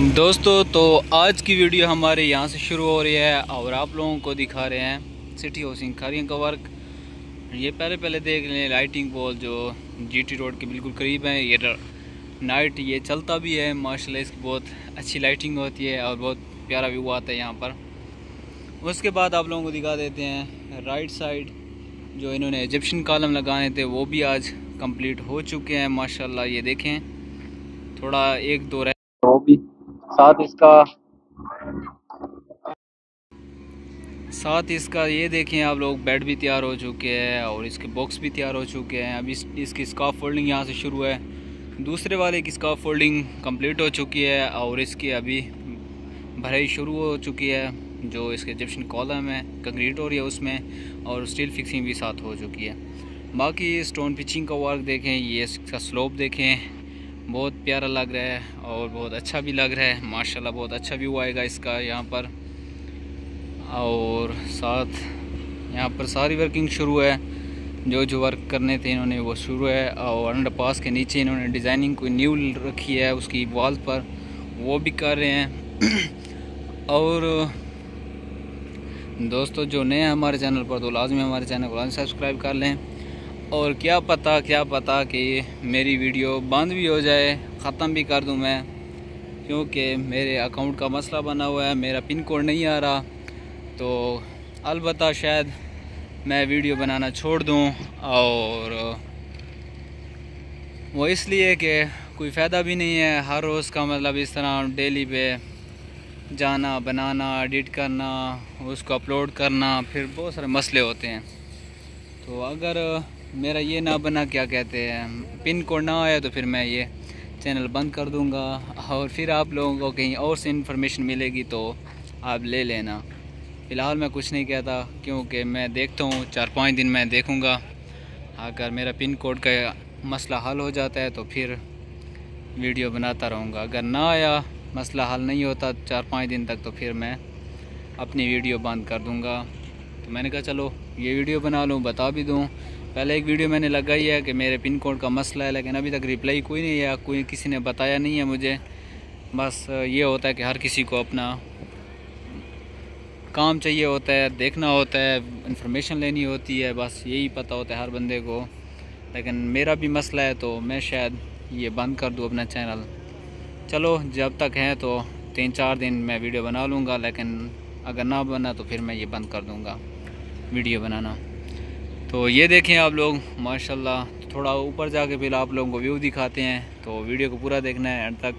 दोस्तों तो आज की वीडियो हमारे यहाँ से शुरू हो रही है और आप लोगों को दिखा रहे हैं सिटी हाउसिंग खारियों का वर्क ये पहले पहले देख लें लाइटिंग पोल जो जीटी रोड के बिल्कुल करीब है, ये नाइट ये चलता भी है, माशाल्लाह इसकी बहुत अच्छी लाइटिंग होती है और बहुत प्यारा व्यू आता है यहाँ पर। उसके बाद आप लोगों को दिखा देते हैं राइट साइड जो इन्होंने इजिप्शियन कॉलम लगाने थे, वो भी आज कंप्लीट हो चुके हैं, माशाल्लाह ये देखें, थोड़ा एक दो रह भी साथ इसका साथ इसका ये देखें आप लोग बेड भी तैयार हो चुके हैं और इसके बॉक्स भी तैयार हो चुके हैं। अभी इस, इसकी स्काफ फोल्डिंग यहाँ से शुरू है। दूसरे वाले की स्काफ फोल्डिंग कंप्लीट हो चुकी है और इसकी अभी भराई शुरू हो चुकी है जो इसके जिप्शन कॉलम है कंक्रीट हो रही है उसमें और स्टील फिक्सिंग भी साथ हो चुकी है। बाकी स्टोन पिचिंग का वर्क देखें ये इसका स्लोप देखें। बहुत प्यारा लग रहा है और बहुत अच्छा भी लग रहा है। माशाल्लाह, बहुत अच्छा व्यू आएगा इसका यहाँ पर। और साथ, यहाँ पर सारी वर्किंग शुरू है। जो जो वर्क करने थे इन्होंने वो शुरू है और अंडर पास के नीचे इन्होंने डिज़ाइनिंग कोई न्यू रखी है उसकी वॉल पर। वो भी कर रहे हैं। और, दोस्तों, जो नए हैं हमारे चैनल पर तो लाजमी हमारे चैनल को सब्सक्राइब कर लें। और क्या पता क्या पता कि मेरी वीडियो बंद भी हो जाए, ख़त्म भी कर दूँ मैं, क्योंकि मेरे अकाउंट का मसला बना हुआ है, मेरा पिन कोड नहीं आ रहा। तो अलबत् शायद मैं वीडियो बनाना छोड़ दूँ और वो इसलिए कि कोई फ़ायदा भी नहीं है, हर रोज़ का मतलब इस तरह डेली पे जाना, बनाना, एडिट करना, उसको अपलोड करना, फिर बहुत सारे मसले होते हैं। तो अगर मेरा ये ना बना, क्या कहते हैं, पिन कोड ना आया तो फिर मैं ये चैनल बंद कर दूँगा। और फिर आप लोगों को कहीं और से इन्फॉर्मेशन मिलेगी तो आप ले लेना। फ़िलहाल मैं कुछ नहीं कहता, क्योंकि मैं देखता हूँ, चार पाँच दिन मैं देखूँगा। अगर मेरा पिन कोड का मसला हल हो जाता है तो फिर वीडियो बनाता रहूँगा। अगर ना आया, मसला हल नहीं होता चार पाँच दिन तक तो फिर मैं अपनी वीडियो बंद कर दूँगा। तो मैंने कहा, चलो, ये वीडियो बना लूँ, बता भी दूँ। पहले एक वीडियो मैंने लगाई है कि मेरे पिन कोड का मसला है, लेकिन अभी तक रिप्लाई कोई नहीं है कोई किसी ने बताया नहीं है मुझे। बस ये होता है कि हर किसी को अपना काम चाहिए होता है, देखना होता है इन्फॉर्मेशन लेनी होती है, बस यही पता होता है हर बंदे को। लेकिन मेरा भी मसला है तो मैं शायद ये बंद कर दूँ अपना चैनल चलो, जब तक है तो तीन चार दिन मैं वीडियो बना लूँगा, लेकिन अगर ना बना तो फिर मैं ये बंद कर दूँगा, वीडियो बनाना। तो ये देखें आप लोग, माशाल्लाह। थोड़ा ऊपर जाके फिर आप लोगों को व्यू दिखाते हैं। तो वीडियो को पूरा देखना है एंड तक।